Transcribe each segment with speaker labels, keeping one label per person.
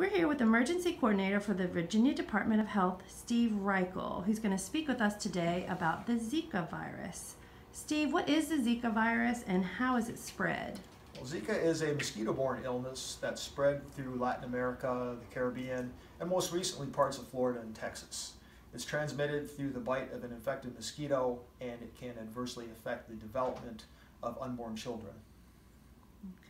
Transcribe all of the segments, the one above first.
Speaker 1: We're here with Emergency Coordinator for the Virginia Department of Health, Steve Reichel, who's going to speak with us today about the Zika virus. Steve, what is the Zika virus and how is it spread?
Speaker 2: Well, Zika is a mosquito-borne illness that's spread through Latin America, the Caribbean, and most recently parts of Florida and Texas. It's transmitted through the bite of an infected mosquito and it can adversely affect the development of unborn children.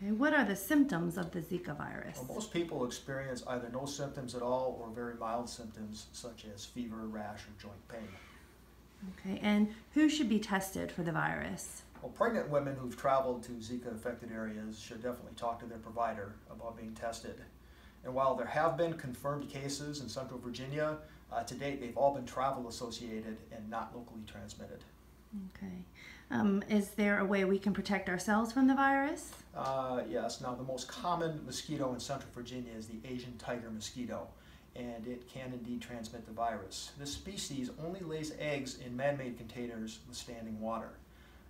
Speaker 1: Okay, what are the symptoms of the Zika virus?
Speaker 2: Well, most people experience either no symptoms at all or very mild symptoms such as fever, rash, or joint pain.
Speaker 1: Okay, and who should be tested for the virus?
Speaker 2: Well, pregnant women who've traveled to Zika affected areas should definitely talk to their provider about being tested. And while there have been confirmed cases in Central Virginia, uh, to date they've all been travel associated and not locally transmitted.
Speaker 1: Okay. Um, is there a way we can protect ourselves from the virus?
Speaker 2: Uh, yes. Now, the most common mosquito in Central Virginia is the Asian tiger mosquito, and it can indeed transmit the virus. This species only lays eggs in man made containers with standing water.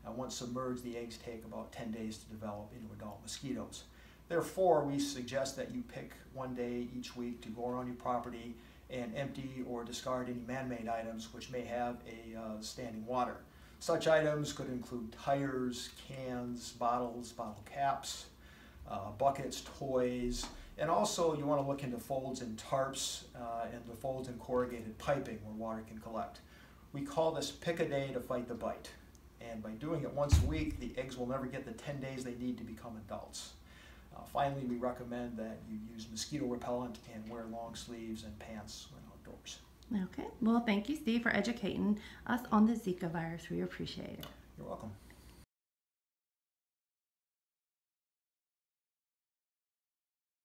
Speaker 2: Uh, once submerged, the eggs take about 10 days to develop into adult mosquitoes. Therefore, we suggest that you pick one day each week to go around your property and empty or discard any man made items which may have a uh, standing water. Such items could include tires, cans, bottles, bottle caps, uh, buckets, toys, and also you want to look into folds in tarps uh, and the folds in corrugated piping where water can collect. We call this pick a day to fight the bite. And by doing it once a week, the eggs will never get the 10 days they need to become adults. Uh, finally, we recommend that you use mosquito repellent and wear long sleeves and pants when outdoors.
Speaker 1: Okay. Well, thank you, Steve, for educating us on the Zika virus. We appreciate it.
Speaker 2: You're welcome.